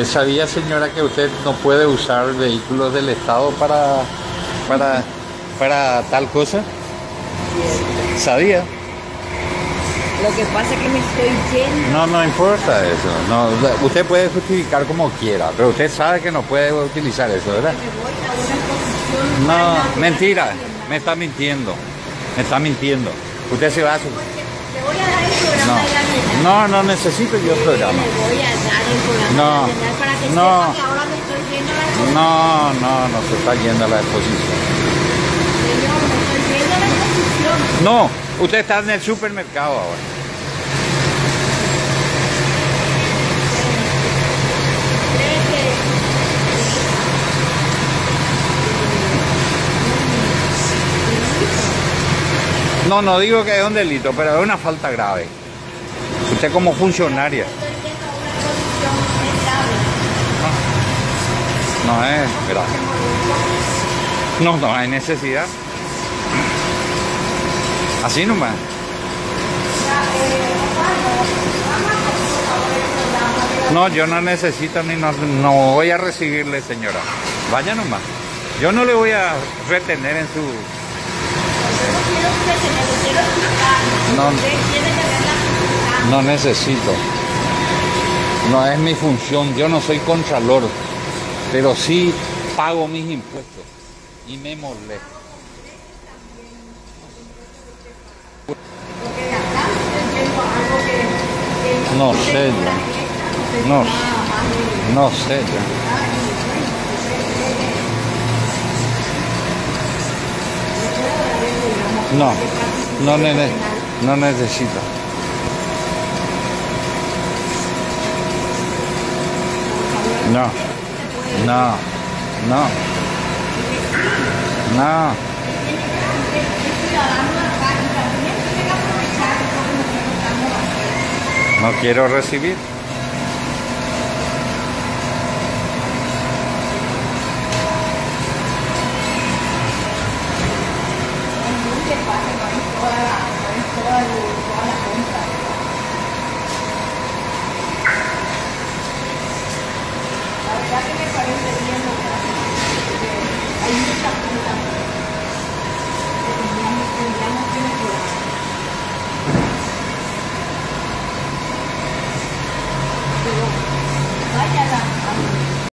¿Usted sabía, señora, que usted no puede usar vehículos del Estado para, para, para tal cosa? ¿Sabía? Lo que pasa es que me estoy yendo. No, no importa eso. No, usted puede justificar como quiera, pero usted sabe que no puede utilizar eso, ¿verdad? No, mentira. Me está mintiendo. Me está mintiendo. Usted se va a su... Le voy a dar el programa de la nena. No, no, necesito yo programa. No, no. No, no, no se está yendo a la exposición. No, usted está en el supermercado ahora. ¿Cree que No, no digo que es un delito, pero es una falta grave. Usted como funcionaria. No es grave. No, no hay necesidad. Así nomás. No, yo no necesito ni no, no voy a recibirle, señora. Vaya nomás. Yo no le voy a retener en su... No. No necesito. No es mi función. Yo no soy contralor. Pero sí pago mis impuestos. Y me molesto. No sé yo. No. No sé ya. No, no, no necesito. No, no, no, no. No quiero recibir. verdad que me parece bien lo que hacen, hay muchas cosas.